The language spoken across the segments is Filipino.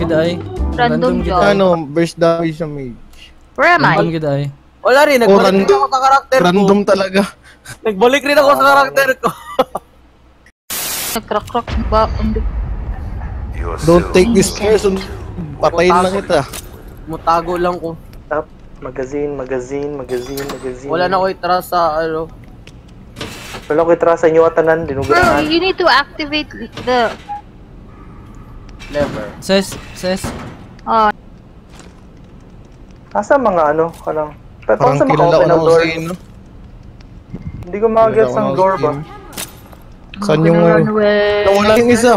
gid ay. Random gid job. Ano, burst damage sa mage. Where am Random I? gid ay. Wala rin, Oh, nagbalik rin random- ako sa karakter ko. Random talaga. Nagbalik rin ako sa karakter ko. Nagkrak-krak ba? Don't take this person. Patayin na kita. Mutago lang ko. Top, magazine, magazine, magazine, magazine. Wala na ko itras sa ano. Wala ko itra sa inyo atanan, Bro, dinugaan. you need to activate the... Lever. Ses, ses. Oh, Asa mga ano, kanang... Pero Parang sa mga kilala ko open na ng door. sino. Hindi ko makagets ang door ba? Saan yung... away. Nawala yung isa.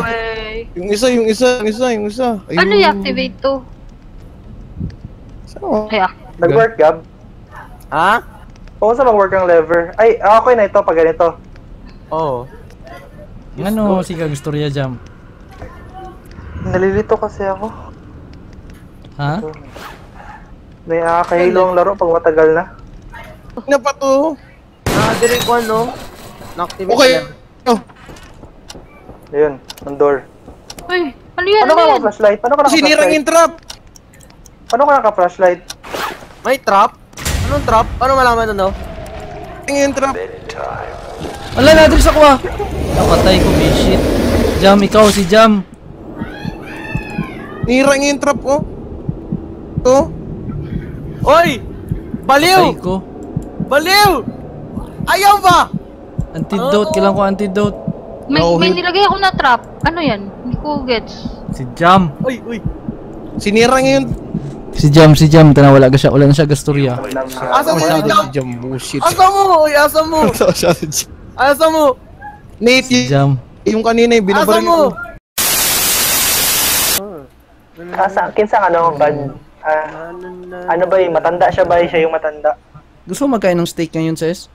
Yung isa, yung isa, yung isa, yung isa. Ayun. Ano i-activate to? Saan mo? Kaya, Nag-work, Gab? Ha? Oo, sa mag-work ang lever. Ay, ah, okay na ito pag ganito. Oo. Ano si kag istorya jam? Nalilito kasi ako. Ha? May nakakahilo ang laro pag matagal na. Na pa to? Ah, dire ko ano. Na-activate Okay. lever. Oh, Ayun, ang door. Uy, ano yan? Ano Ano ka yan? naka-flashlight? Paano ka sinirang naka-flashlight? yung trap. Paano ka naka-flashlight? May trap? Anong trap? Paano malaman ano? Yung trap. Ala, na-address ako ah. Napatay ko, shit. Jam, ikaw si Jam. Nirang yung trap ko. To. Oy! Patay Baliw! ko. Baliw! Ayaw ba? Antidote, kailangan ko antidote. May, No, may nilagay ako na trap. Ano yan? Hindi ko gets. Si Jam. Uy, uy. Sinirang yung... Si Jam, si Jam. Tana, wala ka siya. Wala na siya gastorya. Asa mo dito? si Jam. Bullshit. Asa mo? Uy, asa mo? Asa mo? Nate, Si Jam. yung kanina yung Asa binabaril mo? ko. Asa, kinsa ano, bad? Ah, ano ba yung matanda siya ba? Siya yung matanda. Gusto mo magkain ng steak ngayon, sis?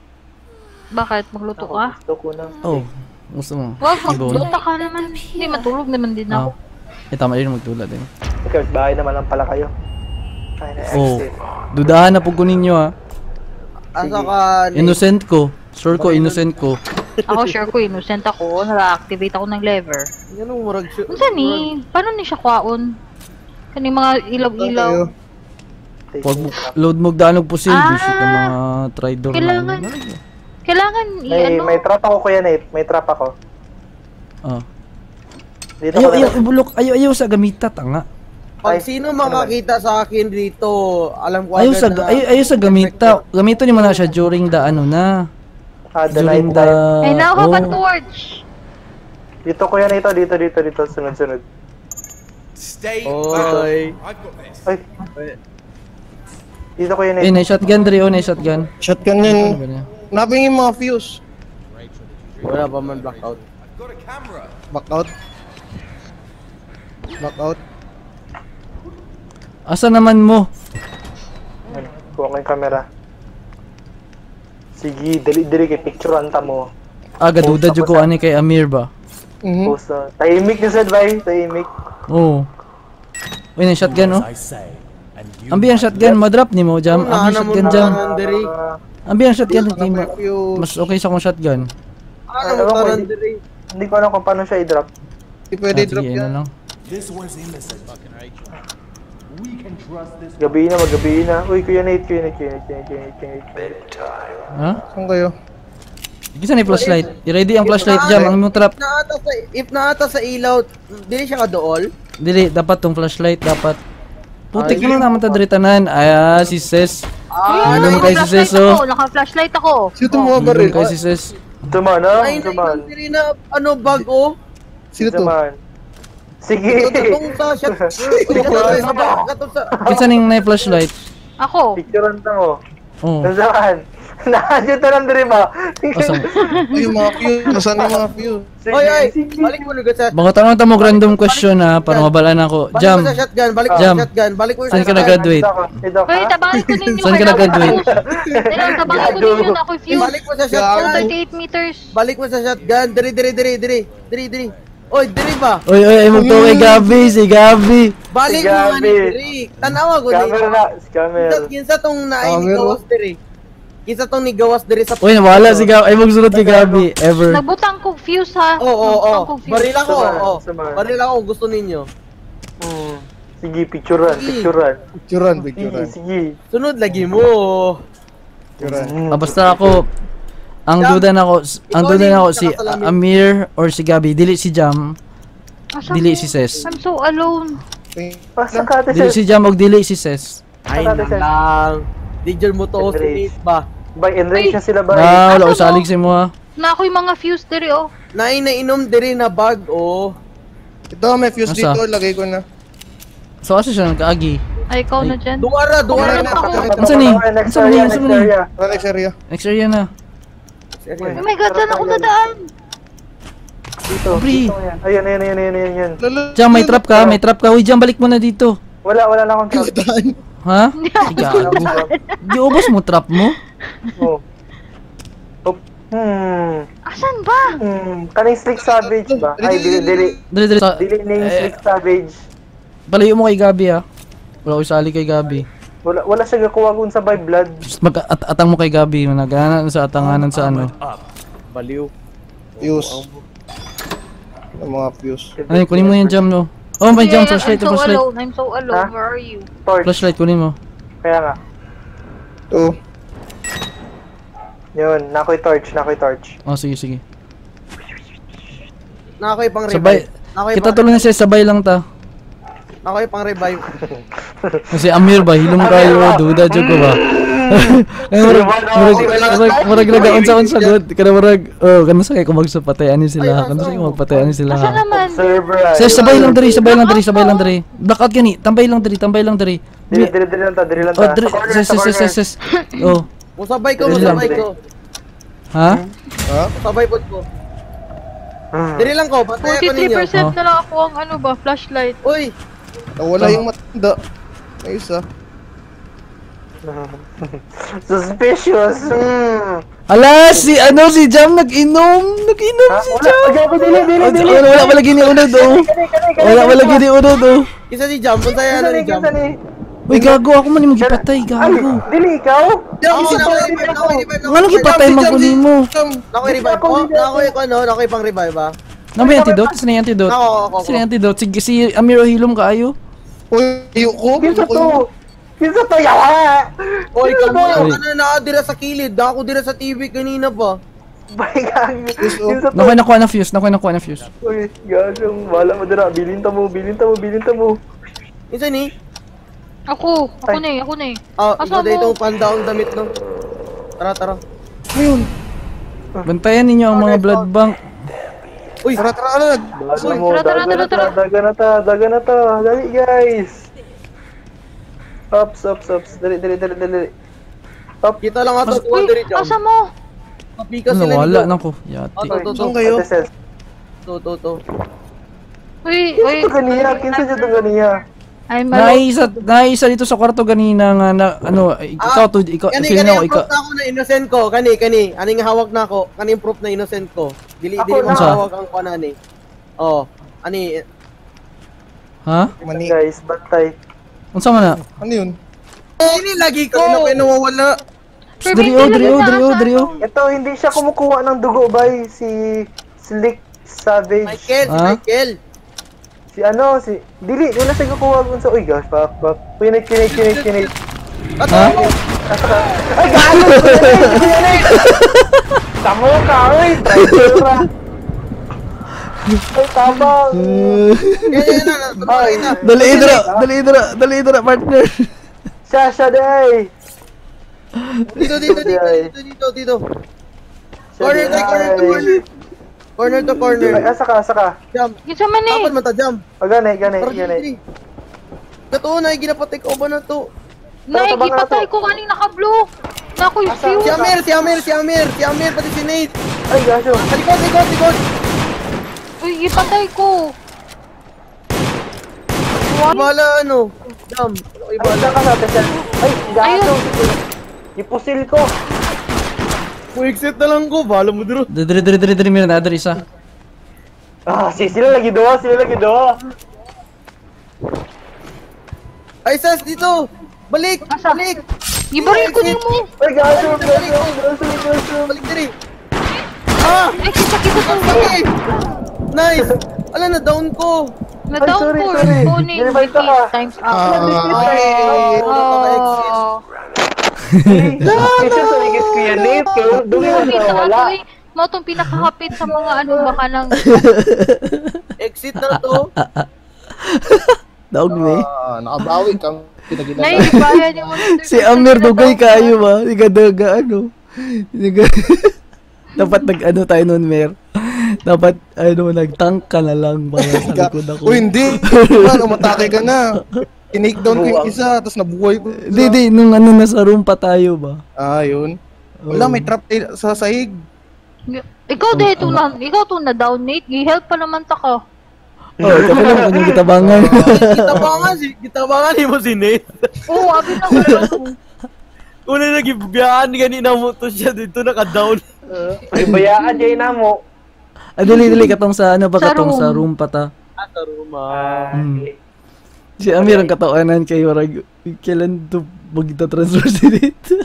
Bakit? Magluto ka? Gusto ko na. Oh. Gusto mo? Ibon? magluto ka naman. Hindi, matulog naman din Ah. ako. Eh, tama yun magtulad din. Ikaw, bahay naman lang pala kayo. Ay, na Oh. Dudahan na po ko ninyo ah. Asa ka? Nate? Innocent ko. Sure ko, innocent ko. Ako sure ko, innocent ako. Naka-activate ako ng lever. Ganun murag siya. Unsa ni? Paano ni siya kwaon? Kani mga ilaw-ilaw. Huwag mo, load mo ganog po sale. Ah. Visit ng mga tridor Kailangan. na. ano. Kailangan May, i-ano. may trap ako kuya Nate. May trap ako. Ah. Dito Ayaw, ayaw, ibulok. Ayaw, ayaw sa gamita, tanga. Pag Ay, sino ano makakita sa akin dito, alam ko Ayaw agad sa, na... ayaw, ayaw sa gamita. Gamito niyo na siya during the ano na. Ah, the night During the... time. I now have a oh. torch. Dito kuya Nate. Dito, dito, dito. Sunod-sunod. Oy. Ay. Dito kuya Eh, Nate. na shotgun dre, oh, na shotgun. Shotgun Ano yan. ba niya? Naping yung mga fuse. Wala pa man blackout. Back out. Back out. Asa naman mo? Ano, Kuha ko yung camera. Sige, dali-dali kay picturean ta mo. Ah, gaduda jud ko ani kay Amir ba? Mhm. Post na. Tahimik na sad bay, tahimik. Oo. Uy, na shotgun oh. Ambi ang shotgun, madrop ni mo, jam. Ambi ang shotgun jam. ang shotgun, ma- fuse. mas okay sa akong shotgun. Ano mo tanan hindi- diri? Hindi ko alam kung paano siya i-drop. Hindi pwede Ah, drop sige, yan. ano lang. Gabi na, maggabi na. Uy, kuya Nate, kuya Nate, kuya Nate, kuya Nate, kuya Nate, kuya Nate. Ha? Saan kayo? Sige ni flashlight. I-ready ang flashlight jam, ang imong trap. Naata sa if naata sa ilaw, dili siya kadool. Dili, dapat tong flashlight dapat. Putik na naman ta diri tanan. Ay, ah, si Ses. Ah, Ano mo kay si Ses, oh? Naka-flashlight ako. Sino to mga baril? Baril kay si Ses. Tuman, ha? ay Tuman. diri na ano bag oh. Sino to? Sige. Katong sa shot. Kinsa ning na flashlight? Ako. Picturean ta mo. Oh. Nasaan? Nandiyan ta lang diri ba? Asa? Ay, yung mga fuse. Nasaan yung mga? Sige, Oy, oy, balik mo na sa Baka tanong ta mo random question ha para mabalaan ako. Balik Jam. mo sa shotgun, balik mo Jam. sa shotgun, balik mo sa Saan ka shotgun. nag-graduate? Ito ka, ka. Wait, tabangin ko ninyo. Saan ka nag-graduate? tabangin ko ninyo na ako fuse. Balik mo sa shotgun. 38 meters. Balik mo sa shotgun. Diri, diri, diri, diri. Diri, diri. Oy, diri ba? Oy, oy, ay magtuwa kay Gabi, si Gabi. Balik mo nga ni Gabi. diri. Tanawa ko Scammer diri. na, scammer. Kinsa- tong naay ni Camera? gawas diri. Kinsa tong ni gawas diri sa Uy, nawala si Gabi. Ay, magsunod kay Gabi. Ever. Nagbutang ko fuse ha. Oo, oo, oo. Baril ako, oo. Baril ako gusto ninyo. Hmm. Sige, picturean, picturean. Picturean, Sige, picturean. sige. Sunod lagi mo. Picturean. Ah, basta ako, ang duda na ako, ang duda na ako si. Amir or si Gabi. Dili si Jam, Asa dili si Ses. I'm so alone. Dili si Jam og dili si Ses. Ay lang. Dyan mo to si ba? Bay, enrage na sila ba? Ah, wala ko Asa salig sa mo ha. Na ako yung mga fuse diri oh. Nain na inom diri na bag, oh. Ito, may fuse Nasa? dito. Lagay ko na. So asa siya nagkaagi? Ay, ikaw na dyan. Duwara, duwara Kumain na. Unsa ni? Unsa ni? next ni? next area. Next area na. Oh my god, saan ako dadaan? Dito, dito yan. Ayun, ayun, ayun, ayun, ayun. Jam, may trap ka, may trap ka. Uy, Jam, balik mo na dito. Wala, wala na akong trap. Ha? Gago. Di ubos mo trap mo? Oh. Op. Hmm. Asan ba? Hmm. Kaning Slick Savage ba? Ay, dili, dili. Dali, dali. Sa- Dili na yung Eh, Slick Savage. Palayo mo kay Gabi ha. Wala ko sali kay Gabi. Wala, wala siya gakuha kung sa by blood. Just mag at atang mo kay Gabi. Managana sa atanganan sa ano. Baliw. Fuse. Yung mga fuse. Ay, kunin mo yung Jam no. Oh, may. Yeah, Flashlight, I'm so flashlight. alone. I'm so alone. Ha? Where are you? Torch. Flashlight, kunin mo. Kaya nga. Ito. Yun, nakoy torch, nakoy torch. Oh, sige, sige. Nakoy pang Sabay. revive. Nakoy Kita pang, tuloy na siya, sabay lang ta. nakoy pang revive. Kasi Amir ba, hilom kayo, duda ko ba? Murag, murag, murag, murag nagaon sa unsa good. Kada murag, oh, kano sa kay kung magsapatayan ni sila. Kano sa magpatayan ni sila. Asan ha? naman? Server. Ses, sabay lang diri, sabay lang diri, sabay lang diri. Blackout gani, tambay lang diri, tambay lang diri. Dili, dili, dili lang ta, dili lang ta. Oh, diri, ses, corner. ses, ses. Oh, Musabay ko, musabay ko. ha? Ha? Musabay po ko. Hmm. Diri lang ko, patay ko ninyo. 43% Oh. na lang ako ang ano ba, flashlight. Uy, Nawala yung matanda. May isa. Suspicious. Hmm. Ala, si ano, si Jam nag-inom. Nag-inom Ha? si Wala, Jam. gabi, dili, dili, Oh, dili. Wala, wala wala gini unod, oh. Wala, wala gini unod, oh. isa si Jam, punta yan Kinsa ni Jam. Uy, gago, ako man yung magipatay, Ay, gago. dili ikaw? Jam, Ako, isa ako, nakoy ako. revive, nakoy revive. Nga nung ipatay Si man kunin si mo. Jam. Nakoy revive. Oh, nakoy ko ano, nakoy pang revive ba? Ano ba yung antidote? Sino yung antidote? Ako, ako, ako. Sino yung antidote? Si, si Amir Ohilom kaayo? Uy, ayoko. Kinsa to? Kinsa to? Yawa! Oy, ikaw mo Uy. ano nakadira sa kilid. Ako dira sa TV kanina pa. Bay, gagi. oh. Kinsa to? Nakuha nakuha na fuse, nakuha nakuha na fuse. Uy, gagang, wala mo dira. Bilinta mo, bilinta mo, bilinta mo. Isa ni? Ako, ako Ay. na eh, ako na eh. Ah, ikaw dito panda ang damit no. Tara, tara. Ayun. Bantayan ninyo ang mga blood bank. Uy, Tara, tara, mo, Tara, tara, na tara, ta, daga na ta, daga na ta. Dali, guys. Ups, ups, ups. Dali, dali, dali, dali. Up. kita lang ato Uy, tuwa diri Jam. asa mo? Kapika Ano, sila wala nako. Yati. Ah, to, to, to. Saan kayo? To, to, to. Uy, Kinsa uy. to ganiya? Kinsa dyan to ganiya? I'm alone. Naisa, naisa dito sa kwarto ganina nga na ano, ikaw to, ikaw, Kani, kani, ako ikaw. proof na ako na innocent ko. Kani, kani. Aning hawak na ako. Kani yung proof na innocent ko. Dili, Ako dili ko na. hawak ang kanani. Oh. Ani, Ha? Mani. Guys, bantay. Unsa man na? Ano yun? Ini lagi ko. Ano kayo nawawala? Drio, Drio, Drio, Drio. Ito, hindi siya kumukuha ng dugo, bay. Si Slick Savage. Michael, si Ha? Michael. Si ano, si... Dili, wala siya kukuha dun sa... Uy, gosh, fuck, fuck. Pinit, pinit, pinit, pinit. Ato Ha? Ay, gago! Tamo ka, uy! Traitora! Ay, tama! Yan, yan, yan. Ay, Ay, na. Dali idra, dali idra, dali idra partner. siya, siya, day! Dito, dito, dito, dito, dito, dito. Corner to corner to corner. Corner to corner. Ay, asa ka, asa ka. Jam. Kinsa man eh. Ta jam. O, gani, Tara, gani. dili. Kato na ginapatay ko ba na to? Naigipatay ko kaning naka-blue. Na ako yung fuse. Si Amir, si Amir, si Amir, si Amir pati si Nate. Ay, gaso. Likod, likod, likod. Uy, ipatay ko. Bala ano? Kayo Ay, bala? ka sa atin, Ay, gaso. Ipusil ko. Quick na lang ko. Bala mo duro. Diri diri diri diri meron adri isa. Ah, si sila lagi doa, sila lagi doa. Ay, Sas, dito. Balik, Asa? balik. Gibaril ko nimo. Ay, gaso, gaso, gaso, gaso. Balik diri. Ah! Ay, kinsa kita tong Okay. Nice. Ala na down ko. Na-down sorry, for. sorry. Kunin. Revive ka. Repeat. Times. Ah, Ay? Oh. Isa sa ligis ko yan. Kaya doon yung Kapit sa wala. eh. Mo itong pinakakapit sa mga ano baka nang Exit na to. Daog me. Ah, nakabawi kang yung mga Si Amir dugay kayo ba? Hindi ka daga ano. Dapat nag ano tayo nun, Mer. Dapat ano, nag-tank ka na lang para sa likod ako. Uy, hindi. Man, umatake ka na. Tinake down ko yung isa, tapos nabuhay ko. Hindi, di, nung ano nasa room pa tayo ba? Ah, yun. Wala, may trap tail sa sahig. Ikaw dito na, ikaw to na down Nate. Gi-help pa naman ta ka. Oh, kasi lang kanyang kitabangan. Gitabangan si, gitabangan mo si Nate. Oo, abi na ko. Una nagibiyaan ganina mo to siya dito naka-down. May bayaan dyan na mo. Ah, dali, dali, katong sa ano ba, Sa katong room. sa room pa ta. Ah, sa room Ah, Hmm. Si Amir ang katawanan kay Warag. Kailan to magta-transfer si dito?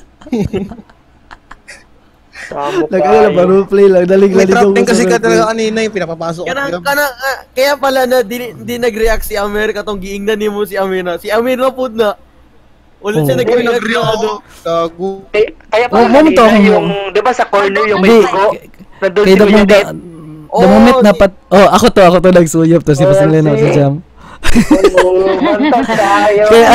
Tamo Nag lang ba, roleplay lang. Daling May lalig trap ako din sa kasi ka talaga kanina yung pinapapasok ko. Kanang kana ah, kaya pala na di, di nag-react si Amir katong giingnan nimo si Amir na. Si Amir na pud na. Ulit siya Oh. Uy, nag-react nag-react ako. Gago. Kaya Oh, pala ako. yung, di ba sa corner yung may tugo? Nandun Kaya si the Nate. the moment na pat... Oh, ako to, ako to nagsuyap to. Si Oh, Pasalena si- sa jam. Oo, mantas tayo. Kaya,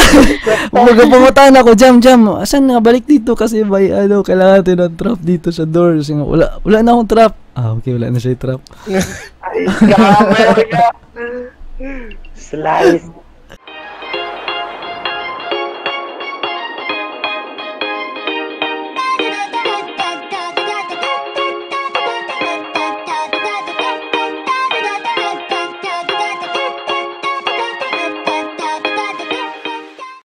mga pumuntahan ako, jam, jam. Asan nga, balik dito kasi may ano, kailangan natin ng trap dito sa door. Kasi nga, wala, wala na akong trap. Ah, okay, wala na siya yung trap. Ay. Slice.